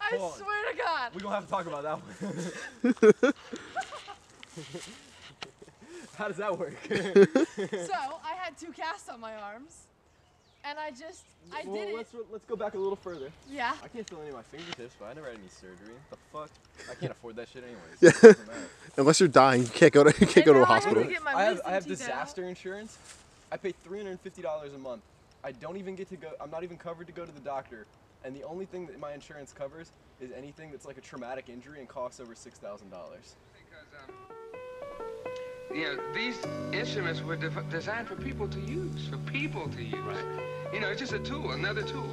I Hold on. swear to God. We're gonna have to talk about that one. How does that work? So I had two casts on my arms, and I just I well, did it. let's let's go back a little further. Yeah. I can't feel any of my fingertips, but I never had any surgery. The fuck? I can't afford that shit anyways. Yeah. It doesn't matter. Unless you're dying, you can't go to you can't go to a now I have to hospital. I have wisdom I have teeth out. disaster insurance. I pay three hundred and fifty dollars a month. I don't even get to go. I'm not even covered to go to the doctor. And the only thing that my insurance covers is anything that's like a traumatic injury and costs over six thousand dollars. Because, um, you know, these instruments were de- designed for people to use, for people to use. Right. You know, it's just a tool, another tool.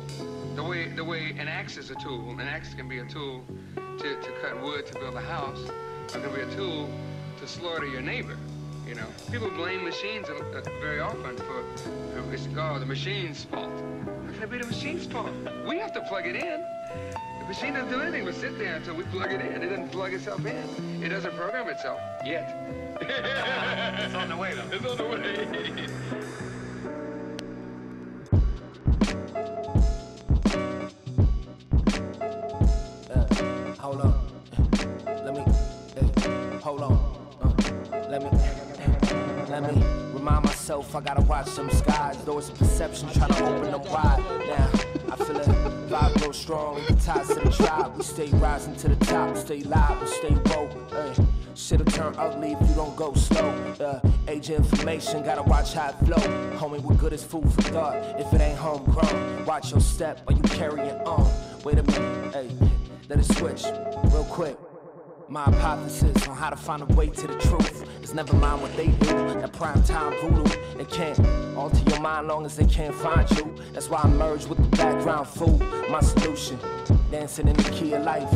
The way the way an axe is a tool, an axe can be a tool to, to cut wood to build a house, it can be a tool to slaughter your neighbor. You know, people blame machines uh, very often for uh, it's called the machine's fault. How can it be the machine's fault? We have to plug it in. The machine doesn't do anything but sit there until we plug it in. It doesn't plug itself in. It doesn't program itself yet. it's on the way, though. It's on the way. myself I gotta watch them skies. Though a perception trying to open up wide. Now I feel it. Vibe grow strong. Ties to the tribe. We stay rising to the top. Stay live and stay woke. Hey. Shit'll turn ugly if you don't go slow. Uh, age of information, gotta watch how it flow. Homie, what good is food for thought if it ain't homegrown? Watch your step while you carry it on. Wait a minute, hey, let it switch real quick. My hypothesis on how to find a way to the truth is never mind what they do. That prime time voodoo, they can't alter your mind long as they can't find you. That's why I merge with the background food. My solution, dancing in the key of life,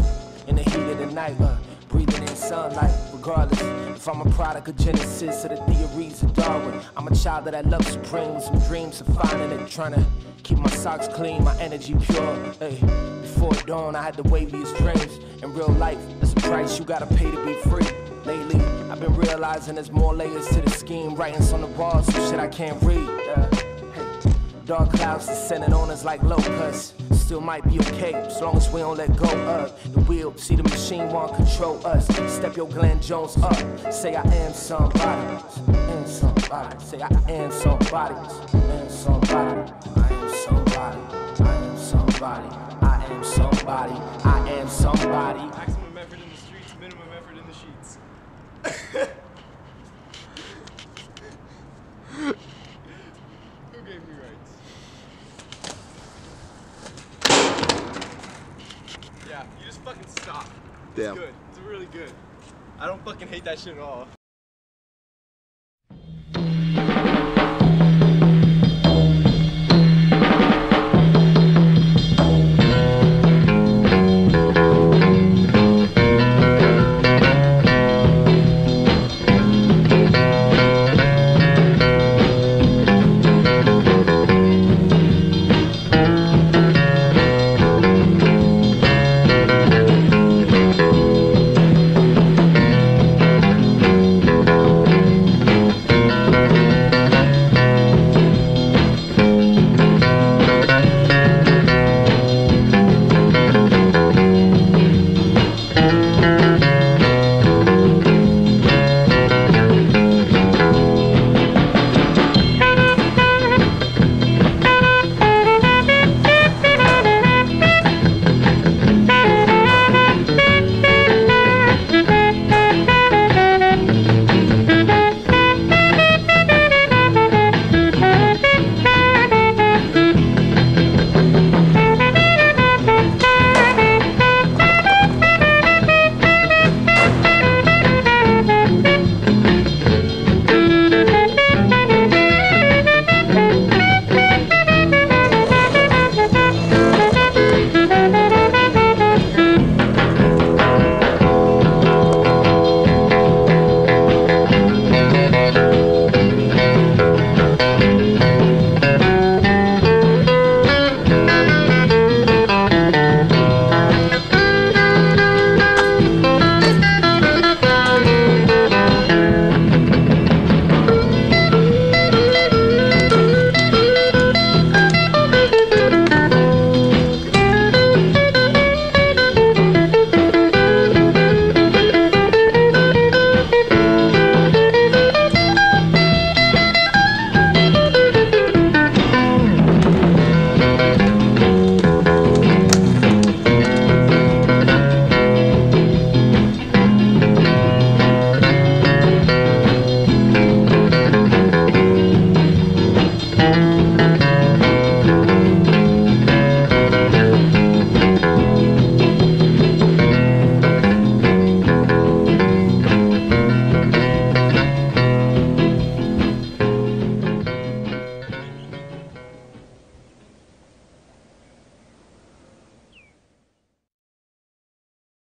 in the heat of the night. Uh, breathing in sunlight, regardless if I'm a product of Genesis or the theories of Darwin. I'm a child of that love supreme with some dreams of finding it, trying to keep my socks clean, my energy pure. Hey, before dawn, I had the waviest dreams. In real life, there's a price you gotta pay to be free. Lately, I've been realizing there's more layers to the scheme. Writings on the walls, some shit I can't read. Uh, hey. Dark clouds descending on us like locusts. Still might be okay as long as we don't let go of the wheel. See the machine won't control us. Step your Glenn Jones up. Say I am somebody. Am somebody. Say I am somebody. Am somebody. Stop. Damn. It's good. It's really good. I don't fucking hate that shit at all.